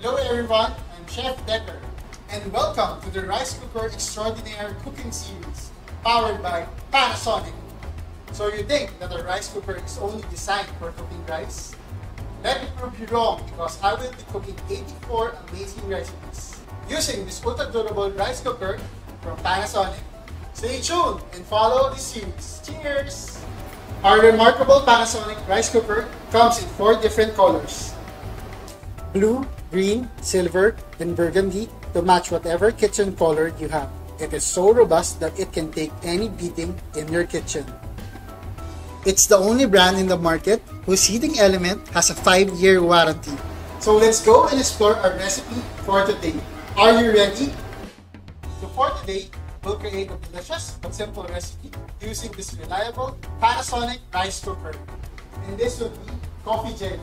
Hello everyone, I'm Chef Decker, and welcome to the Rice Cooker Extraordinary Cooking Series, powered by Panasonic. So you think that a rice cooker is only designed for cooking rice? Let me prove you wrong because I will be cooking 84 amazing recipes using this ultra durable rice cooker from Panasonic. Stay tuned and follow this series. Cheers! Our remarkable Panasonic rice cooker comes in four different colors. Blue, green, silver, and burgundy to match whatever kitchen color you have. It is so robust that it can take any beating in your kitchen. It's the only brand in the market whose heating element has a 5-year warranty. So let's go and explore our recipe for today. Are you ready? So for today, we'll create a delicious but simple recipe using this reliable Panasonic rice cooker. And this will be coffee jelly.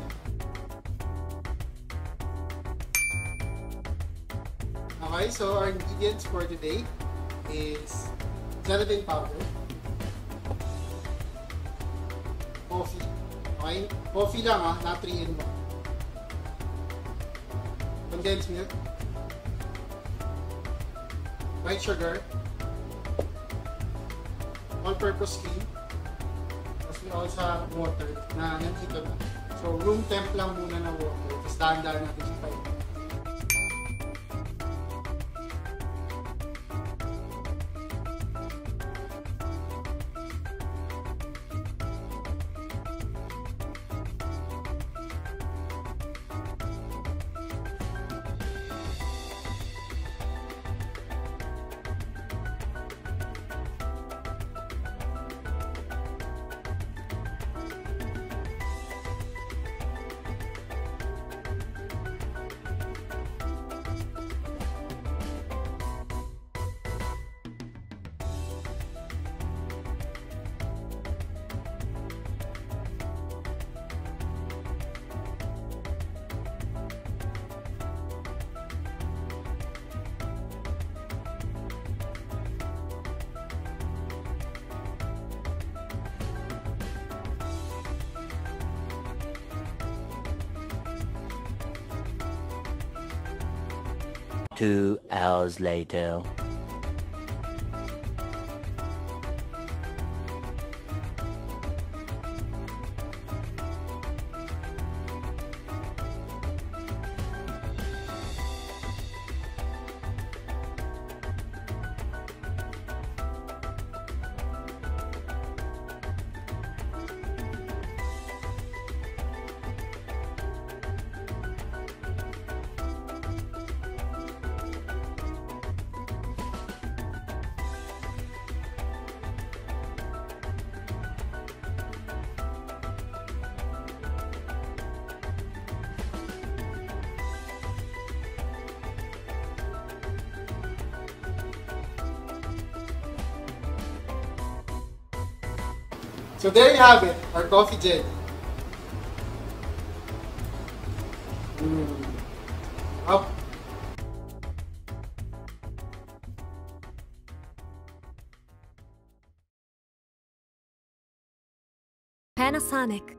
Okay, so our ingredients for today is gelatin powder, coffee, okay, coffee lang ah, not 3 in 1. Condensed milk, white sugar, all-purpose cream, tapos we also have water na nandito na. So, room temp lang muna na water, tapos dahan-dahan natin 5 Two hours later. So there you have it, our coffee jelly. Mm. Up. Panasonic